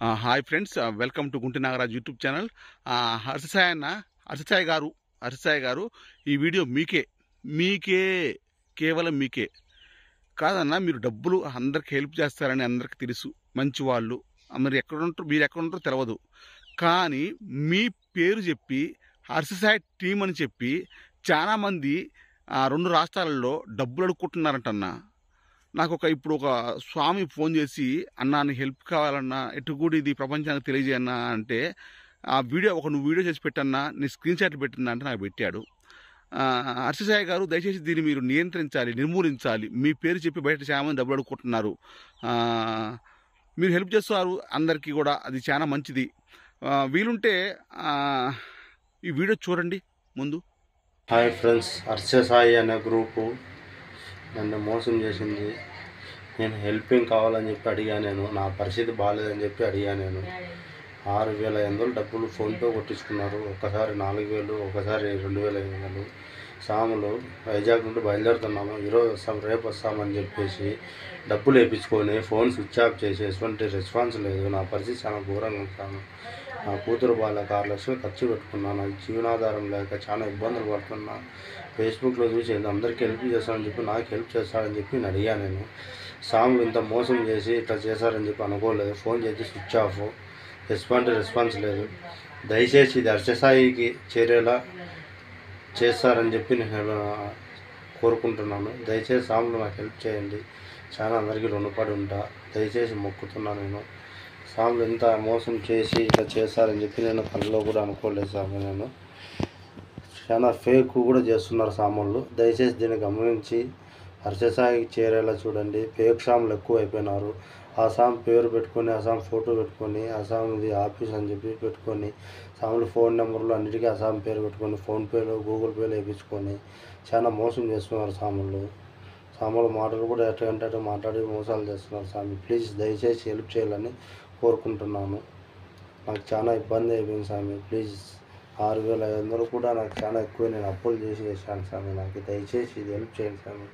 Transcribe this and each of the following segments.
Hi friends welcome to Gunti Nagaraj YouTube channel. ఆ, హర్షసాయి అన్న హర్షసాయి గారు హర్షసాయి గారు ఈ వీడియో మీకే మీకే కేవలం మీకే. కాదన్న మీరు డబ్బులు అందరికి హెల్ప్ చేస్తారని అందరికి తెలుసు మంచి వాళ్ళు. మీరు ఎక్కడుంటారు మీరు ఎక్కడుంటారో తెలియదు కానీ మీ పేరు చెప్పి హర్షసాయి టీం అని చెప్పి చాలామంది ఆ, రెండు రాష్ట్రాలలో డబ్బులు అడుక్కుంటున్నారంటన్నా. నాకు ఒక ఇప్పుడు ఒక స్వామి ఫోన్ చేసి అన్నా నీ హెల్ప్ కావాలన్నా ఎటు కూడా ఇది ప్రపంచానికి తెలియజేయన్నా అంటే ఆ వీడియో ఒక నువ్వు వీడియో చేసి పెట్టన్నా నీ స్క్రీన్ షాట్లు పెట్టినా అంటే నాకు పెట్టాడు. ఆ, హర్షసాయి గారు దయచేసి దీన్ని మీరు నియంత్రించాలి నిర్మూలించాలి. మీ పేరు చెప్పి బయట చాలా డబ్బులు అడుక్కుంటున్నారు. మీరు హెల్ప్ చేస్తారు అందరికీ కూడా అది చాలా మంచిది. వీలుంటే ఈ వీడియో చూడండి ముందు. హాయ్ ఫ్రెండ్స్ హర్ష సాయి అనే గ్రూపు నన్ను మోసం చేసింది? నేను హెల్పింగ్ కావాలని చెప్పి అడిగా నేను నా పరిస్థితి బాగాలేదని చెప్పి అడిగా నేను ఆరు వేల ఐదు వందలు డబ్బులు ఫోన్పే కొట్టించుకున్నారు. ఒకసారి నాలుగు వేలు ఒకసారి రెండు వేల ఐదు వందలు సాములు వైజాగ్ నుండి బయలుదేరుతున్నాము. ఈరోజు వస్తాం రేపు వస్తామని చెప్పేసి డబ్బులు వేయించుకొని ఫోన్ స్విచ్ ఆఫ్ చేసి ఎటువంటి రెస్పాన్స్ లేదు. నా పరిస్థితి చాలా ఘోరంగా ఉంటాను నా కూతురు వాళ్ళకి ఆరు లక్షలు ఖర్చు పెట్టుకున్నాను. జీవనాధారం లేక చాలా ఇబ్బందులు పడుతున్నా. ఫేస్బుక్లో చూసి అందరికీ హెల్ప్ చేస్తానని చెప్పి నాకు హెల్ప్ చేస్తాడని చెప్పి నేను అడిగా నేను. సాంగ్ ఇంత మోసం చేసి ఇట్లా చేశారని చెప్పి అనుకోలేదు. ఫోన్ చేసి స్విచ్ ఆఫ్. రెస్పాండ్ రెస్పాన్స్ లేదు. దయచేసి ఇది హర్షసాయికి చేరేలా చేస్తారని చెప్పి నేను కోరుకుంటున్నాను. దయచేసి సాములు నాకు హెల్ప్ చేయండి. చాలా అందరికీ రుణపడి ఉంటా. దయచేసి మొక్కుతున్నాను నేను. సాములు ఎంత మోసం చేసి ఇట్లా చేశారని చెప్పి నేను కళ్ళలో కూడా అనుకోలేదు సాము నేను. చాలా ఫేక్ కూడా చేస్తున్నారు సాములు. దయచేసి దీన్ని గమనించి హర్షసాయికి చేరేలా చూడండి. ఫేక్ సాములు ఎక్కువ అయిపోయినారు ఆ పేరు పెట్టుకొని అసాం ఫోటో పెట్టుకొని అసాంది ఆఫీస్ అని చెప్పి పెట్టుకొని సాములు ఫోన్ నెంబర్లు అన్నిటికీ అసాం పేరు పెట్టుకొని ఫోన్పేలో గూగుల్ పేలో వేయించుకొని చాలా మోసం చేస్తున్నారు సాములు. సాములు మాటలు కూడా ఎట్టగంటే అటు మాట్లాడి మోసాలు చేస్తున్నారు స్వామి ప్లీజ్ దయచేసి హెల్ప్ చేయాలని కోరుకుంటున్నాను. నాకు చాలా ఇబ్బంది అయిపోయింది స్వామి. ప్లీజ్ ఆరు వేల ఐదు వందలు కూడా నాకు చాలా ఎక్కువ. నేను అప్పులు చేసి చేశాను స్వామి. నాకు దయచేసి ఇది హెల్ప్ చేయండి స్వామి.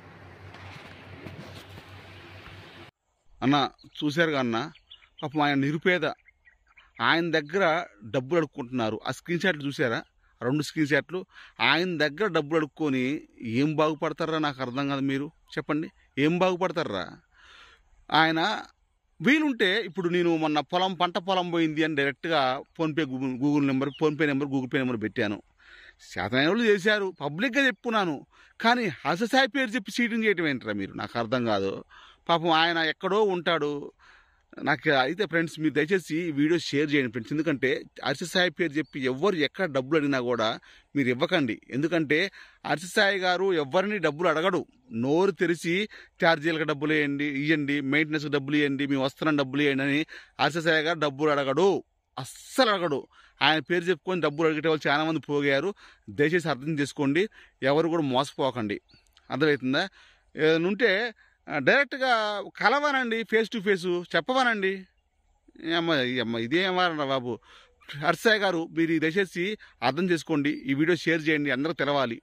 అన్న చూశారుగా అన్న? పాపం ఆయన నిరుపేద. ఆయన దగ్గర డబ్బులు అడుక్కుంటున్నారు. ఆ స్క్రీన్ షాట్లు చూసారా రెండు స్క్రీన్ షాట్లు. ఆయన దగ్గర డబ్బులు అడుక్కొని ఏం బాగుపడతారా? నాకు అర్థం కాదు మీరు. చెప్పండి. ఏం బాగుపడతారా? ఆయన వీలుంటే ఇప్పుడు నేను మొన్న పొలం పంట పొలం పోయింది అని డైరెక్ట్గా PhonePe Google Google number PhonePe number Google Pay number పెట్టాను. శాతమైన వాళ్ళు చేశారు పబ్లిక్గా చెప్పుకున్నాను కానీ హససాయి పేరు చెప్పి సీటింగ్ చేయటం ఏంటరా మీరు? నాకు అర్థం కాదు. పాపం ఆయన ఎక్కడో ఉంటాడు. నాకు అయితే ఫ్రెండ్స్ మీరు దయచేసి ఈ వీడియో షేర్ చేయండి ఫ్రెండ్స్ ఎందుకంటే సాయి పేరు చెప్పి ఎవరు ఎక్కడ డబ్బులు అడిగినా కూడా మీరు ఇవ్వకండి. ఎందుకంటే సాయి గారు ఎవరిని డబ్బులు అడగడు. నోరు తెరిచి ఛార్జీలకు డబ్బులు వేయండి ఇవ్వండి మెయింటెనెన్స్కి డబ్బులు ఇవ్వండి మేము వస్తున్నాం డబ్బులు ఇవ్వండి అని సాయి గారు డబ్బులు అడగడు. అస్సలు అడగడు. ఆయన పేరు చెప్పుకొని డబ్బులు అడిగే వాళ్ళు చాలామంది పోగారు. దయచేసి అర్థం చేసుకోండి. ఎవరు కూడా మోసపోకండి. అర్థమవుతుందా? ఏదైనా ఉంటే డైరెక్ట్గా కలవానండి ఫేస్ టు ఫేసు. చెప్పవానండి. అమ్మ అమ్మ ఇదేమారా బాబు? హర్షాయ్ గారు మీరు దయచేసి అర్థం చేసుకోండి ఈ వీడియో షేర్ చేయండి అందరూ తెలవాలి.